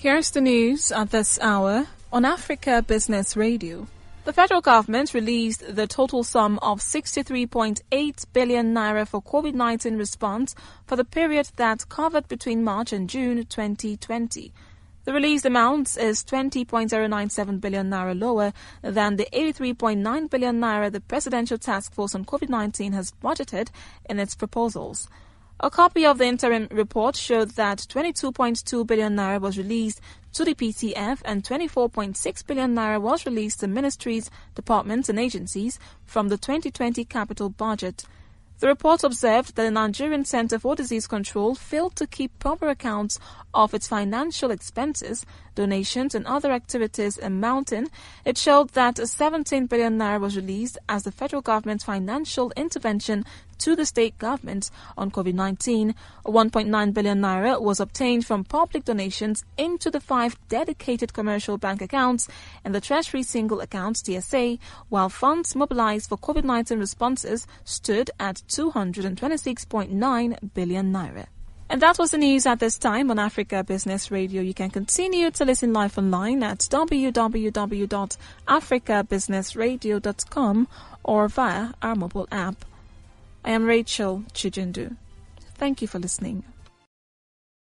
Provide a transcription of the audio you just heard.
Here's the news at this hour on Africa Business Radio. The federal government released the total sum of 63.8 billion naira for COVID-19 response for the period that covered between March and June 2020. The released amount is 20.097 billion naira lower than the 83.9 billion naira the Presidential Task Force on COVID-19 has budgeted in its proposals. A copy of the interim report showed that 22.2 billion naira was released to the PTF and 24.6 billion naira was released to ministries, departments and agencies from the 2020 capital budget. The report observed that the Nigerian Center for Disease Control failed to keep proper accounts of its financial expenses, donations, and other activities amounting. It showed that 17 billion naira was released as the federal government's financial intervention to the state government on COVID 19. 1.9 billion naira was obtained from public donations into the five dedicated commercial bank accounts and the Treasury Single Account TSA, while funds mobilized for COVID 19 responses stood at 226.9 billion naira. And that was the news at this time on Africa Business Radio. You can continue to listen live online at www.africabusinessradio.com or via our mobile app. I am Rachel Chijindu. Thank you for listening.